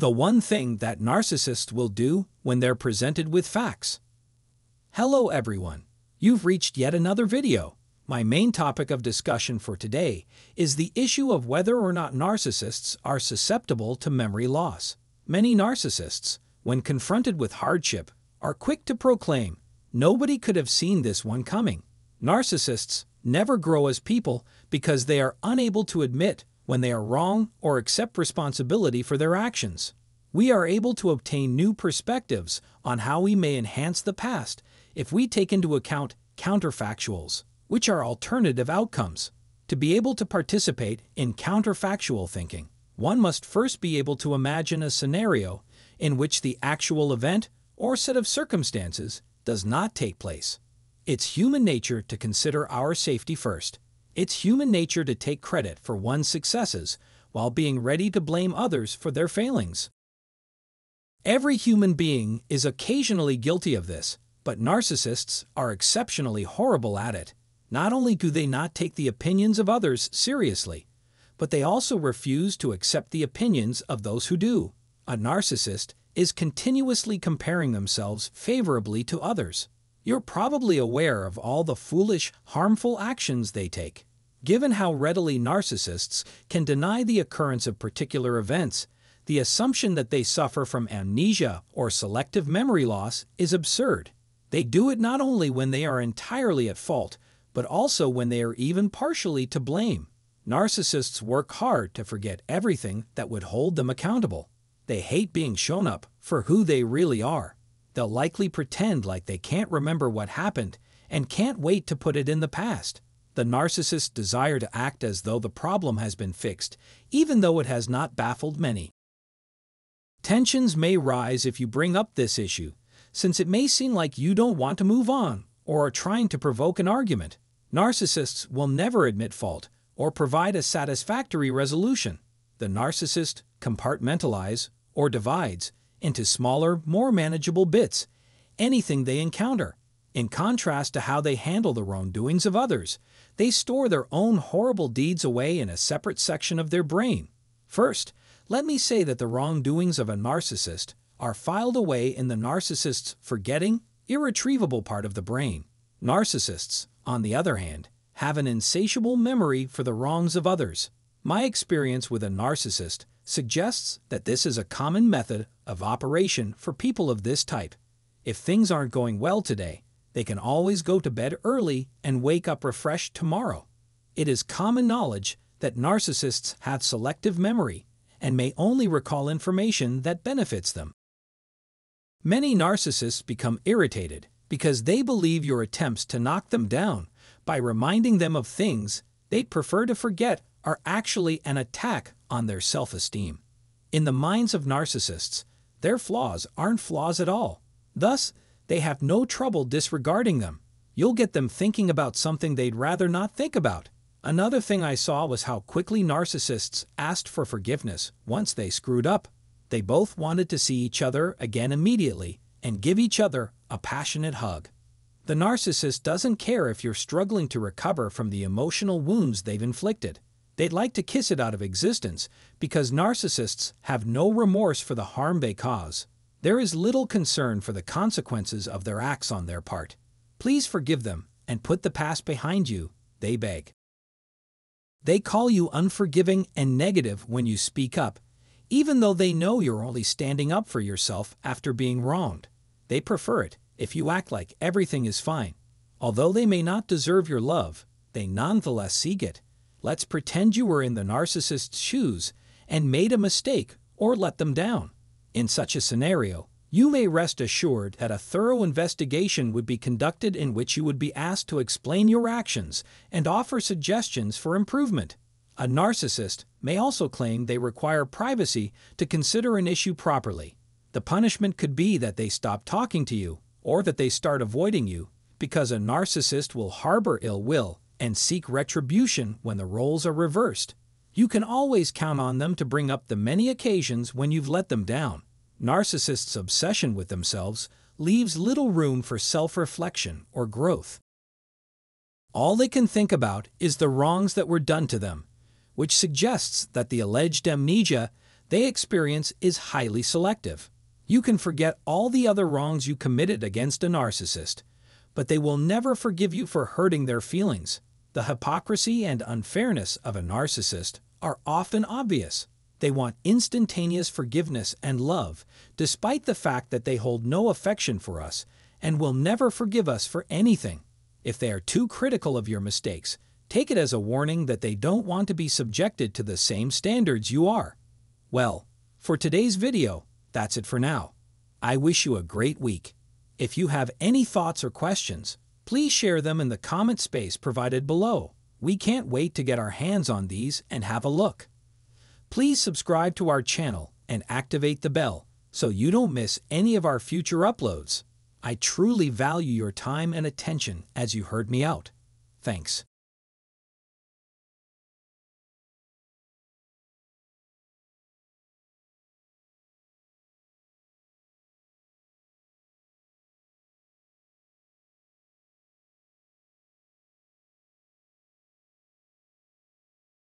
The one thing that narcissists will do when they're presented with facts. Hello everyone. You've reached yet another video. My main topic of discussion for today is the issue of whether or not narcissists are susceptible to memory loss. Many narcissists, when confronted with hardship, are quick to proclaim, nobody could have seen this one coming. Narcissists never grow as people because they are unable to admit when they are wrong or accept responsibility for their actions. We are able to obtain new perspectives on how we may enhance the past if we take into account counterfactuals, which are alternative outcomes. To be able to participate in counterfactual thinking, one must first be able to imagine a scenario in which the actual event or set of circumstances does not take place. It's human nature to consider our safety first. It's human nature to take credit for one's successes while being ready to blame others for their failings. Every human being is occasionally guilty of this, but narcissists are exceptionally horrible at it. Not only do they not take the opinions of others seriously, but they also refuse to accept the opinions of those who do. A narcissist is continuously comparing themselves favorably to others. You're probably aware of all the foolish, harmful actions they take. Given how readily narcissists can deny the occurrence of particular events, the assumption that they suffer from amnesia or selective memory loss is absurd. They do it not only when they are entirely at fault, but also when they are even partially to blame. Narcissists work hard to forget everything that would hold them accountable. They hate being shown up for who they really are. They'll likely pretend like they can't remember what happened and can't wait to put it in the past. The narcissist's desire to act as though the problem has been fixed, even though it has not baffled many. Tensions may rise if you bring up this issue, since it may seem like you don't want to move on or are trying to provoke an argument. Narcissists will never admit fault or provide a satisfactory resolution. The narcissist compartmentalizes or divides into smaller, more manageable bits, anything they encounter. In contrast to how they handle the wrongdoings of others, they store their own horrible deeds away in a separate section of their brain. First, let me say that the wrongdoings of a narcissist are filed away in the narcissist's forgetting, irretrievable part of the brain. Narcissists, on the other hand, have an insatiable memory for the wrongs of others. My experience with a narcissist suggests that this is a common method of operation for people of this type. If things aren't going well today, they can always go to bed early and wake up refreshed tomorrow. It is common knowledge that narcissists have selective memory and may only recall information that benefits them. Many narcissists become irritated because they believe your attempts to knock them down by reminding them of things they'd prefer to forget are actually an attack on their self esteem. In the minds of narcissists, their flaws aren't flaws at all. Thus, they have no trouble disregarding them. You'll get them thinking about something they'd rather not think about. Another thing I saw was how quickly narcissists asked for forgiveness once they screwed up. They both wanted to see each other again immediately and give each other a passionate hug. The narcissist doesn't care if you're struggling to recover from the emotional wounds they've inflicted. They'd like to kiss it out of existence because narcissists have no remorse for the harm they cause. There is little concern for the consequences of their acts on their part. Please forgive them and put the past behind you, they beg. They call you unforgiving and negative when you speak up, even though they know you're only standing up for yourself after being wronged. They prefer it if you act like everything is fine. Although they may not deserve your love, they nonetheless seek it Let's pretend you were in the narcissist's shoes and made a mistake or let them down. In such a scenario, you may rest assured that a thorough investigation would be conducted in which you would be asked to explain your actions and offer suggestions for improvement. A narcissist may also claim they require privacy to consider an issue properly. The punishment could be that they stop talking to you or that they start avoiding you because a narcissist will harbor ill will and seek retribution when the roles are reversed. You can always count on them to bring up the many occasions when you've let them down. Narcissists' obsession with themselves leaves little room for self-reflection or growth. All they can think about is the wrongs that were done to them, which suggests that the alleged amnesia they experience is highly selective. You can forget all the other wrongs you committed against a narcissist, but they will never forgive you for hurting their feelings. The hypocrisy and unfairness of a narcissist are often obvious. They want instantaneous forgiveness and love, despite the fact that they hold no affection for us and will never forgive us for anything. If they are too critical of your mistakes, take it as a warning that they don't want to be subjected to the same standards you are. Well, for today's video, that's it for now. I wish you a great week. If you have any thoughts or questions, please share them in the comment space provided below. We can't wait to get our hands on these and have a look. Please subscribe to our channel and activate the bell so you don't miss any of our future uploads. I truly value your time and attention as you heard me out. Thanks.